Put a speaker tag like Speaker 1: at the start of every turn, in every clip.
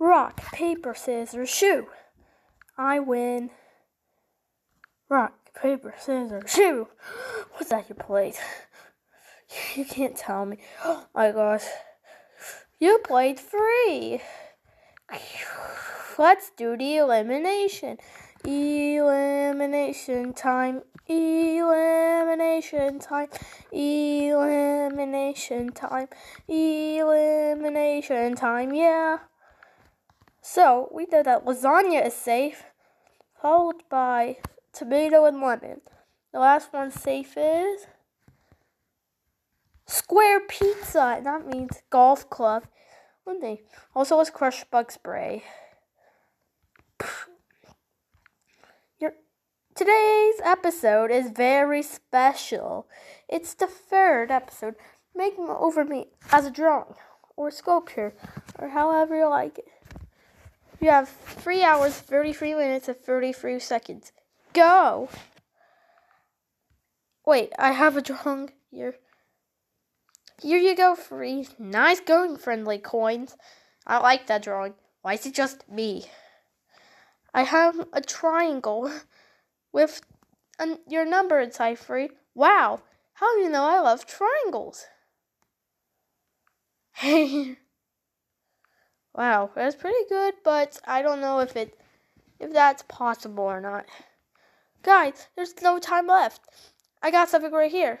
Speaker 1: Rock, paper, scissors, shoe. I win. Rock, paper, scissors, shoe. What's that you played? You can't tell me. Oh my gosh. You played free. Let's do the elimination. Elimination time. Elimination time. Elimination time. Elimination time. Yeah. So we know that lasagna is safe, followed by tomato and lemon. The last one safe is square pizza, and that means golf club. One thing. Also, let's crush bug spray. Your, today's episode is very special. It's the third episode. Make over me as a drawing or sculpture or however you like it. You have 3 hours, 33 minutes, and 33 seconds. Go! Wait, I have a drawing here. Here you go, free. Nice going, friendly coins. I like that drawing. Why is it just me? I have a triangle with your number inside, free. Wow, how do you know I love triangles? Hey. wow, that's pretty good, but I don't know if it if that's possible or not. Guys, there's no time left. I got something right here.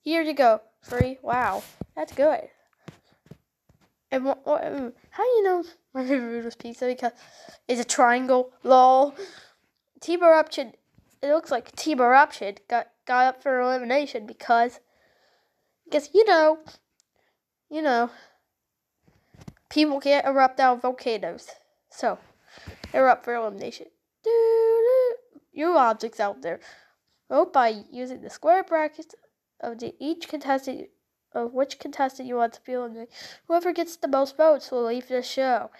Speaker 1: Here you go. Free. Wow. That's good. And what, what um, how do you know my favorite was pizza? Because it's a triangle. Lol. Team Eruption. It looks like Team Eruption got, got up for elimination because, because you know, you know, people can't erupt out of volcanoes. So, up for elimination. You objects out there. Vote by using the square brackets of the each contestant of which contestant you want to be eliminated. Whoever gets the most votes will leave the show.